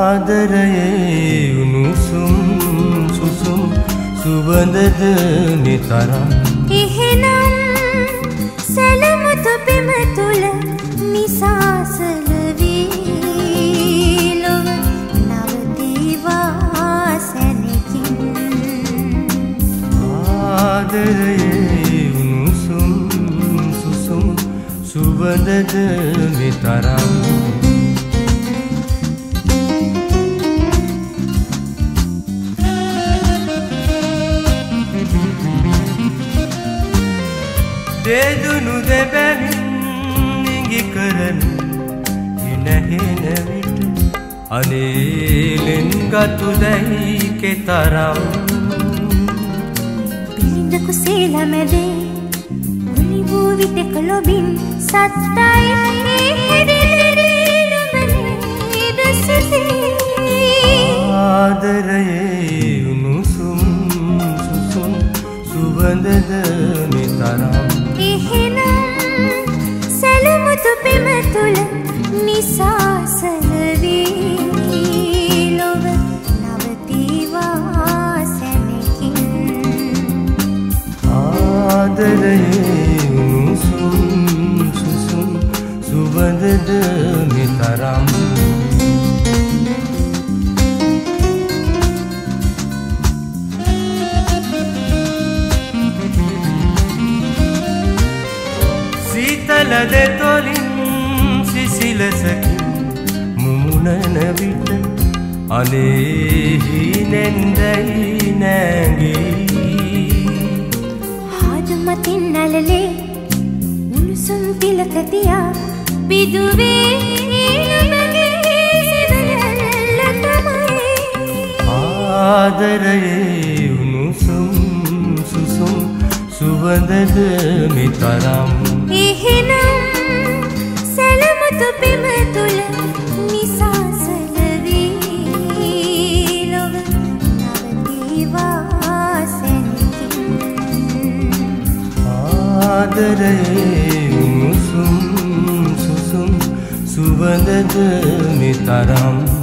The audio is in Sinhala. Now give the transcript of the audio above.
ආදරයේ උණුසුම් සුසුම් සුබඳද නිතරම්. එහෙනම් සැලමුතු පෙම තුළ නිසාසල ආදරයේ උණුසුම් සුසුම් සුබඳද නිතරම්. දෙදුනු දෙබැවින් නිගි කරන හිනහෙන විට අනේලෙන් ගතු දැයි කෙතරම්. පිළිඳකු සේලමැදේ ගුලි වූ විටක ලොබින් සත්තයි ආදරයේ සුවඳද මෙතරම් එහෙනම් සැලමුතු පෙම තුළ නිසාසලවී ලොව නවතිවා සැනකින් ආදරයේ උණුසුම් සුසුම් සුවඳද මෙතරම් සීතල දෙතොලින් සිසිලසකින් මුමුණන විට අනේහිනෙන්දැයි නෑගේ. හාදුමතින් නලලේ උණුසුම් තිලකතියා පිදුවේ ආදරයේ උණුසුම් සුසුම් සුවඳද මෙතරම් එහෙනම් සැලමුතු පෙම තුළ නිසාසලවී ලොව නවතිවා සැනකින් ආදරයේ උණුසුම් සුසුම් සුවඳද මෙතරම්